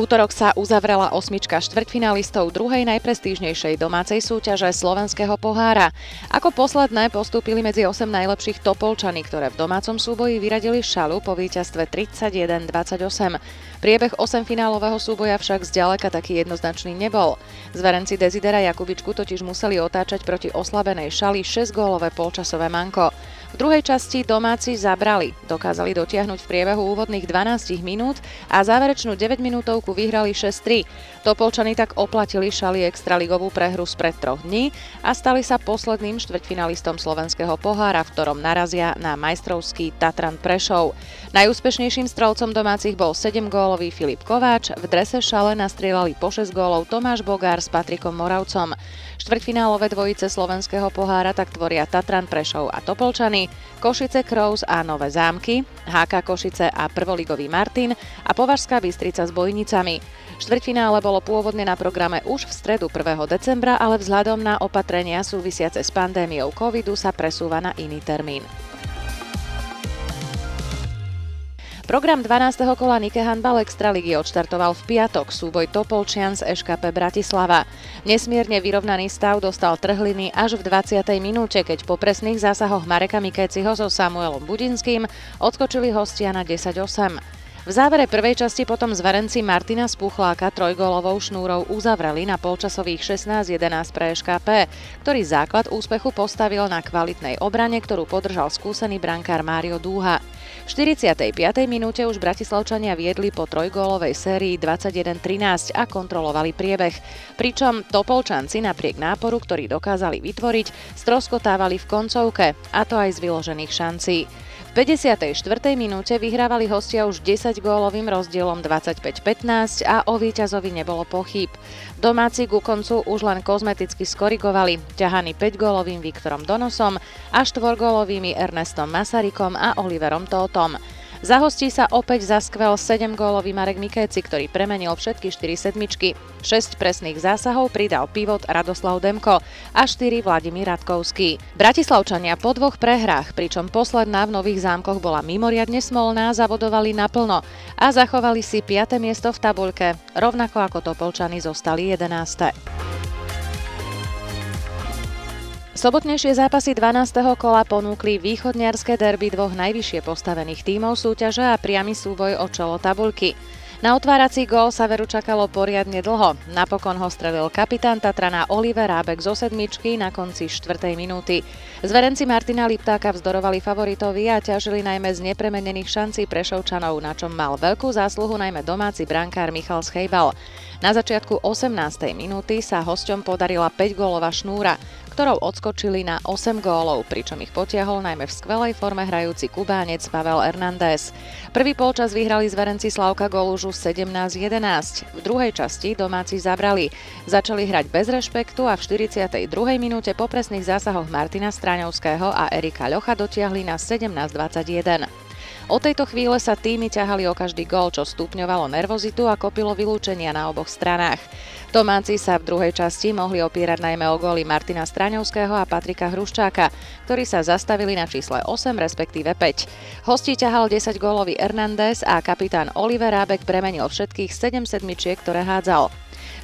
V útorok sa uzavrela osmička štvrťfinalistov druhej najprestížnejšej domácej súťaže Slovenského pohára. Ako posledné postúpili medzi 8 najlepších Topolčany, ktoré v domácom súboji vyradili šalu po víťazstve 31-28. Priebeh 8 finálového súboja však zďaleka taký jednoznačný nebol. Zverenci Dezidera Jakubičku totiž museli otáčať proti oslabenej šali 6-gólové polčasové manko. V druhej časti domáci zabrali, dokázali dotiahnuť v priebehu úvodných 12 minút a záverečnú 9 minútovku vyhrali 6-3. Topolčany tak oplatili šali extraligovú prehru spred troch dní a stali sa posledným štvrťfinalistom slovenského pohára, v ktorom narazia na majstrovský Tatran Prešov. Najúspešnejším strelcom domácich bol 7-gólový Filip Kováč, v drese šale nastrieľali po 6 gólov Tomáš Bogár s Patrikom Moravcom. Štvrťfinálové dvojice slovenského pohára tak tvoria Tatran Prešov a Topolčany, Košice Kroos a Nové zámky, HK Košice a prvoligový Martin a Považská Bystrica s Bojnicami. Štvrťfinále bolo pôvodne na programe už v stredu 1. decembra, ale vzhľadom na opatrenia súvisiace s pandémiou covidu sa presúva na iný termín. Program 12. kola Nike Handball Extraligy odštartoval v piatok súboj Topolčian z EŠKP Bratislava. Nesmierne vyrovnaný stav dostal trhliny až v 20. minúte, keď po presných zásahoch Mareka Mikeciho so Samuelom Budinským odskočili hostia na 10-8. V závere prvej časti potom zverenci Martina Spuchláka trojgólovou šnúrou uzavreli na polčasových 16-11 pre ŠKP, ktorý základ úspechu postavil na kvalitnej obrane, ktorú podržal skúsený brankár Mário Dúha. V 45. minúte už Bratislavčania viedli po trojgólovej sérii 21-13 a kontrolovali priebeh, pričom Topolčanci napriek náporu, ktorý dokázali vytvoriť, stroskotávali v koncovke, a to aj z vyložených šancí. V 54. minúte vyhrávali hostia už 10 gólovým rozdielom 25-15 a o víťazovi nebolo pochyb. Domáci ku koncu už len kozmeticky skorigovali, ťahaný 5-gólovým Viktorom Donosom a 4-gólovými Ernestom Masarykom a Oliverom Tótom. Za hostí sa opäť zaskvel 7-gólový Marek Mikéci, ktorý premenil všetky 4 sedmičky. 6 presných zásahov pridal pivot Radoslav Demko a 4 Vladimír Radkovský. Bratislavčania po dvoch prehrách, pričom posledná v Nových zámkoch bola mimoriadne smolná, zavodovali naplno a zachovali si 5. miesto v tabuľke, rovnako ako Topolčany zostali 11. Sobotnejšie zápasy 12. kola ponúkli východniarské derby dvoch najvyššie postavených tímov súťaže a priamy súboj o čelo tabulky. Na otvárací gól sa veru čakalo poriadne dlho. Napokon ho strelil kapitán Tatrana Oliver Rábek zo sedmičky na konci štvrtej minúty. Zverenci Martina Liptáka vzdorovali favoritovi a ťažili najmä z nepremenených šancí Prešovčanov, na čom mal veľkú zásluhu najmä domáci brankár Michal Schejbal. Na začiatku 18. minúty sa hosťom podarila 5-gólová šnúra ktorou odskočili na 8 gólov, pričom ich potiahol najmä v skvelej forme hrajúci Kubánec Pavel Hernández. Prvý polčas vyhrali zverenci Slavka Golužu 17-11. V druhej časti domáci zabrali. Začali hrať bez rešpektu a v 42. minúte po presných zásahoch Martina Straňovského a Erika Ľocha dotiahli na 17-21. Od tejto chvíle sa týmy ťahali o každý gól, čo stupňovalo nervozitu a kopilo vylúčenia na oboch stranách. Domáci sa v druhej časti mohli opierať najmä o góly Martina Straňovského a Patrika Hruščáka, ktorí sa zastavili na čísle 8 respektíve 5. Hosti ťahal 10 gólový Hernández a kapitán Oliver Rábek premenil všetkých 7 sedmičiek, ktoré hádzal.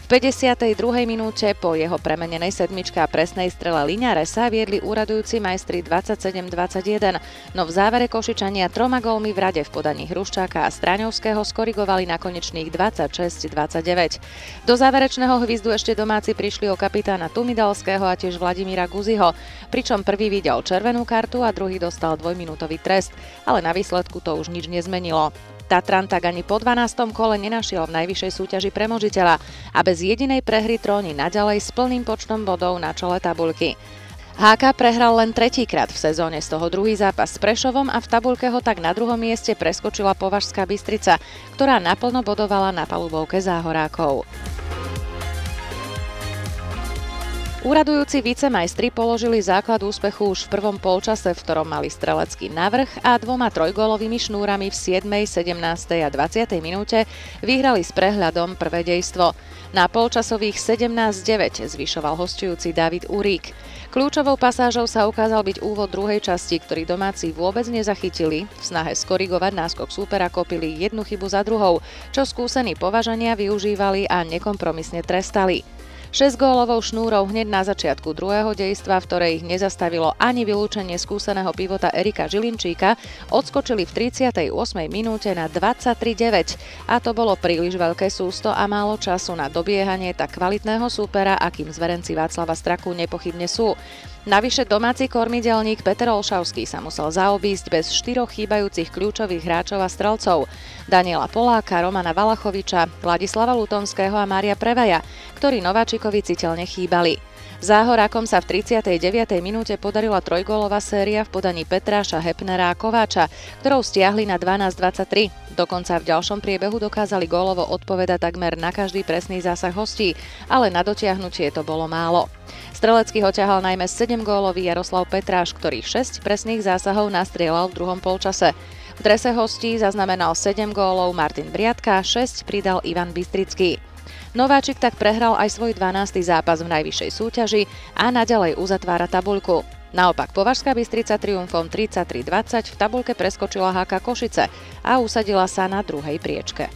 52. minúte po jeho premenenej sedmičke a presnej strele Liňare sa viedli úradujúci majstri 27-21, no v závere Košičania troma gólmi v rade v podaní Hruščáka a Stráňovského skorigovali na konečných 26-29. Do záverečného hvizdu ešte domáci prišli o kapitána Tumidalského a tiež Vladimíra Guziho, pričom prvý videl červenú kartu a druhý dostal dvojminútový trest, ale na výsledku to už nič nezmenilo. Tatran tak ani po 12. kole nenašiel v najvyššej súťaži premožiteľa a bez jedinej prehry tróni naďalej s plným počtom bodov na čele tabulky. HK prehral len tretíkrát v sezóne, z toho druhý zápas s Prešovom a v tabulke ho tak na druhom mieste preskočila Považská Bystrica, ktorá naplno bodovala na palubovke záhorákov. Uradujúci vicemajstri položili základ úspechu už v prvom polčase, v ktorom mali strelecký navrh a dvoma trojgólovými šnúrami v 7., 17. a 20. minúte vyhrali s prehľadom prvé dejstvo. Na polčasových 17-9 zvyšoval hostujúci David Urík. Kľúčovou pasážou sa ukázal byť úvod druhej časti, ktorý domáci vôbec nezachytili. V snahe skorigovať náskok súpera kopili jednu chybu za druhou, čo skúsení považania využívali a nekompromisne trestali. 6 gólovou šnúrou hneď na začiatku druhého dejstva, v ktorej ich nezastavilo ani vylúčenie skúseného pivota Erika Žilinčíka, odskočili v 38. minúte na 23-9 a to bolo príliš veľké sústo a málo času na dobiehanie tak kvalitného súpera, akým zverenci Václava Straku nepochybne sú. Navyše domáci kormidelník Peter Olšavský sa musel zaobísť bez štyroch chýbajúcich kľúčových hráčov a strelcov. Daniela Poláka, Romana Valachoviča, Vladislava Lutonského a Mária Prevaja, ktorí Nováčikovi citeľne chýbali. Záhorákom sa v 39. minúte podarila trojgólová séria v podaní Petráša, Hepnera a Kováča, ktorou stiahli na 12-23. Dokonca v ďalšom priebehu dokázali gólovo odpovedať takmer na každý presný zásah hostí, ale na dotiahnutie to bolo málo. Strelecký ho ťahal najmä 7 gólový Jaroslav Petráš, ktorý 6 presných zásahov nastrieľal v druhom polčase. V drese hostí zaznamenal 7 gólov Martin Briatka, 6 pridal Ivan Bystrický. Nováčik tak prehral aj svoj 12. zápas v najvyššej súťaži a naďalej uzatvára tabuľku. Naopak Považská Bystrica triumfom 33-20 v tabulke preskočila HK Košice a usadila sa na druhej priečke.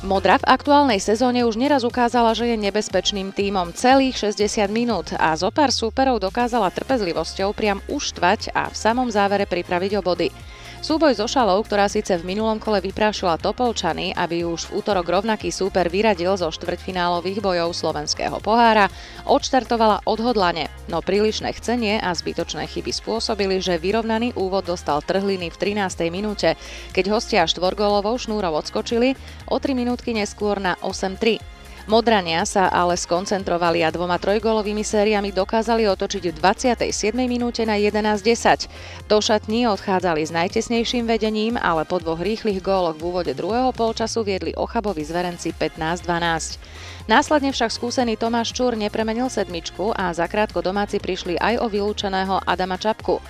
Modra v aktuálnej sezóne už neraz ukázala, že je nebezpečným tímom celých 60 minút a zo pár súperov dokázala trpezlivosťou priam uštvať a v samom závere pripraviť o body. Súboj so Šalou, ktorá síce v minulom kole vyprášila Topolčany, aby už v útorok rovnaký súper vyradil zo štvrťfinálových bojov slovenského pohára, odštartovala odhodlane, no prílišné chcenie a zbytočné chyby spôsobili, že vyrovnaný úvod dostal trhliny v 13. minúte, keď hostia štvorgólovou šnúrou odskočili, o 3 minútky neskôr na 8-3. Modrania sa ale skoncentrovali a dvoma trojgolovými sériami dokázali otočiť v 27. minúte na 11-10. Do šatní odchádzali s najtesnejším vedením, ale po dvoch rýchlych góloch v úvode druhého polčasu viedli Ochabovi zverenci 15-12. Následne však skúsený Tomáš Čúr nepremenil sedmičku a zakrátko domáci prišli aj o vylúčeného Adama Čapku.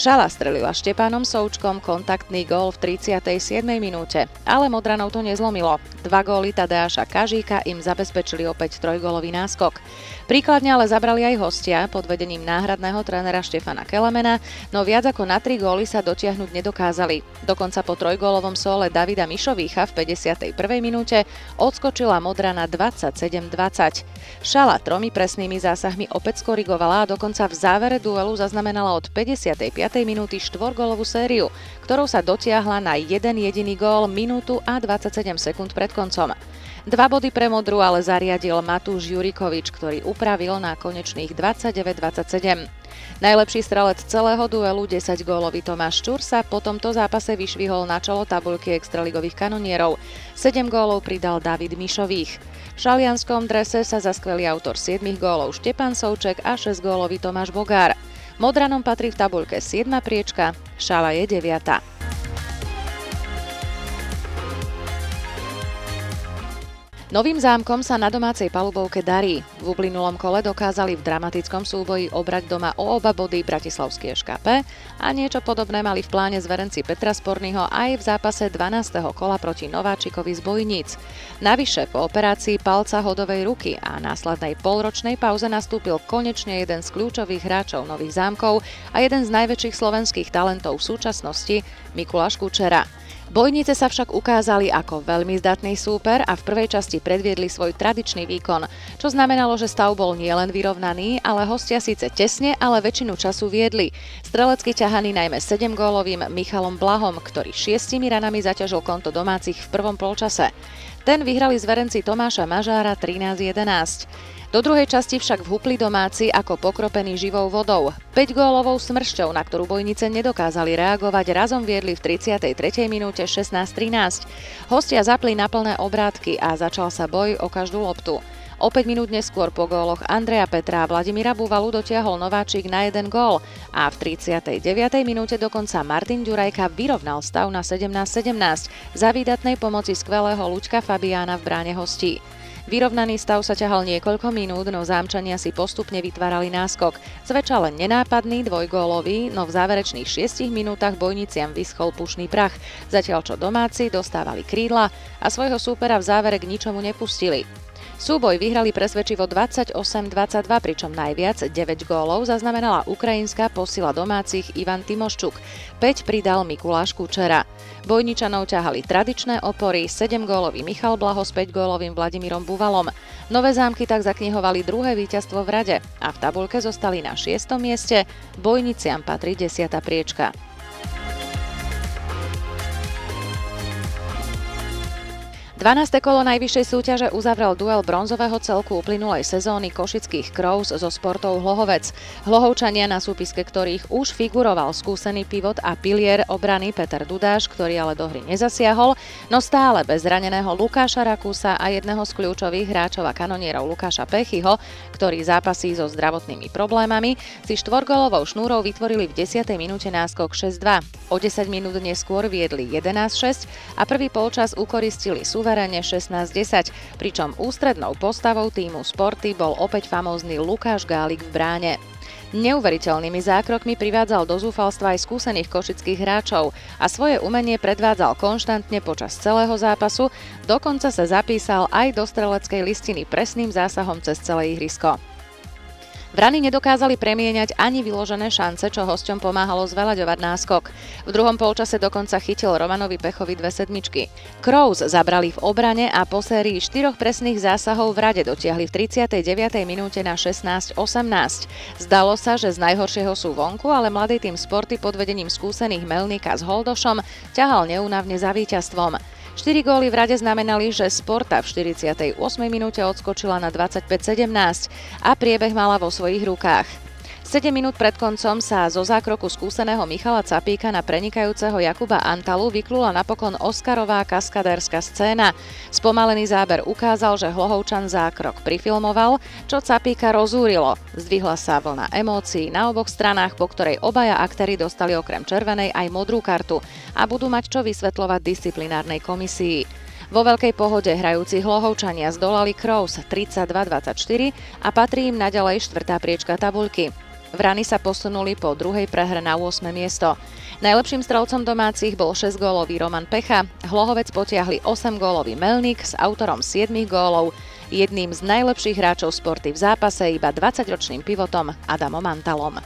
Šala strelila Štepánom Součkom kontaktný gól v 37. minúte, ale Modranov to nezlomilo. Dva góly Tadeáša Kažíka im zabezpečili opäť trojgólový náskok. Príkladne ale zabrali aj hostia pod vedením náhradného trénera Štefana Kelemena, no viac ako na tri góly sa dotiahnuť nedokázali. Dokonca po trojgólovom sole Davida Mišovícha v 51. minúte odskočila Modra na 27-20. Šala tromi presnými zásahmi opäť skorigovala a dokonca v závere duelu zaznamenala od 55 minúty štvorgólovú sériu, ktorou sa dotiahla na jeden jediný gól minútu a 27 sekúnd pred koncom. Dva body pre Modru ale zariadil Matúš Jurikovič, ktorý upravil na konečných 29-27. Najlepší strelec celého duelu 10 gólový Tomáš Čur sa po tomto zápase vyšvihol na čelo tabulky extraligových kanonierov. 7 gólov pridal David Mišových. V šalianskom drese sa za skvelý autor 7 gólov Štepan Souček a 6 gólový Tomáš Bogár. Modranom patrí v tabuľke 7 priečka, Šala je 9. Novým zámkom sa na domácej palubovke darí. V uplynulom kole dokázali v dramatickom súboji obrať doma o oba body Bratislavský škápe a niečo podobné mali v pláne zverenci Petra Spornyho aj v zápase 12. kola proti Nováčikovi z Bojníc. Navyše po operácii palca hodovej ruky a následnej polročnej pauze nastúpil konečne jeden z kľúčových hráčov Nových zámkov a jeden z najväčších slovenských talentov v súčasnosti, Mikuláš Kučera. Bojnice sa však ukázali ako veľmi zdatný súper a v prvej časti predviedli svoj tradičný výkon, čo znamenalo, že stav bol nielen vyrovnaný, ale hostia síce tesne, ale väčšinu času viedli. Strelecky ťahaný najmä 7-gólovým Michalom Blahom, ktorý šiestimi ranami zaťažil konto domácich v prvom polčase. Ten vyhrali zverenci Tomáša Mažára 13-11. Do druhej časti však vhupli domáci ako pokropený živou vodou. 5 gólovou smršťou, na ktorú bojnice nedokázali reagovať, razom viedli v 33. minúte 16-13. Hostia zapli na plné obrátky a začal sa boj o každú loptu. O 5 minút neskôr po góloch Andreja Petra a Vladimíra Buvalu dotiahol Nováčik na jeden gól a v 39. minúte dokonca Martin Ďurajka vyrovnal stav na 17-17 za výdatnej pomoci skvelého Lučka Fabiána v bráne hostí. Vyrovnaný stav sa ťahal niekoľko minút, no zámčania si postupne vytvárali náskok. Zväčša len nenápadný dvojgólový, no v záverečných 6 minútach bojniciam vyschol pušný prach, zatiaľ čo domáci dostávali krídla a svojho súpera v závere k ničomu nepustili. Súboj vyhrali presvedčivo 28-22, pričom najviac 9 gólov zaznamenala ukrajinská posila domácich Ivan Timoščuk. 5 pridal Mikuláš Kučera. Bojničanov ťahali tradičné opory, 7-gólový Michal Blaho s 5-gólovým Vladimírom Buvalom. Nové zámky tak zaknihovali druhé víťazstvo v rade a v tabulke zostali na 6. mieste. Bojniciam patrí 10. priečka. 12. kolo najvyššej súťaže uzavrel duel bronzového celku uplynulej sezóny košických Crows so sportou Hlohovec. Hlohovčania na súpiske ktorých už figuroval skúsený pivot a pilier obrany Peter Dudáš, ktorý ale do hry nezasiahol, no stále bez zraneného Lukáša Rakúsa a jedného z kľúčových hráčov a kanonierov Lukáša Pechyho, ktorý zápasí so zdravotnými problémami, si štvorgolovou šnúrou vytvorili v 10. minúte náskok 6-2. O 10 minút neskôr viedli 11-6 a prvý polčas ukoristili súver suverene 16-10, pričom ústrednou postavou týmu Sporty bol opäť famózny Lukáš Gálik v bráne. Neuveriteľnými zákrokmi privádzal do zúfalstva aj skúsených košických hráčov a svoje umenie predvádzal konštantne počas celého zápasu, dokonca sa zapísal aj do streleckej listiny presným zásahom cez celé ihrisko. Vrany nedokázali premieňať ani vyložené šance, čo hosťom pomáhalo zvelaďovať náskok. V druhom polčase dokonca chytil Romanovi Pechovi dve sedmičky. Crows zabrali v obrane a po sérii štyroch presných zásahov v rade dotiahli v 39. minúte na 16-18. Zdalo sa, že z najhoršieho sú vonku, ale mladý tým sporty pod vedením skúsených Melnika s Holdošom ťahal neúnavne za víťazstvom. 4 góly v rade znamenali, že Sporta v 48. minúte odskočila na 25-17 a priebeh mala vo svojich rukách. 7 minút pred koncom sa zo zákroku skúseného Michala Capíka na prenikajúceho Jakuba Antalu vyklula napokon Oscarová kaskadérska scéna. Spomalený záber ukázal, že Hlohovčan zákrok prifilmoval, čo Capíka rozúrilo. Zdvihla sa vlna emócií na oboch stranách, po ktorej obaja aktéry dostali okrem červenej aj modrú kartu a budú mať čo vysvetľovať disciplinárnej komisii. Vo veľkej pohode hrajúci Hlohovčania zdolali Crows 32-24 a patrí im naďalej štvrtá priečka tabuľky. Vrany sa posunuli po druhej prehre na 8. miesto. Najlepším strelcom domácich bol 6-gólový Roman Pecha, Hlohovec potiahli 8-gólový Melnik s autorom 7 gólov, jedným z najlepších hráčov sporty v zápase iba 20-ročným pivotom Adamom Antalom.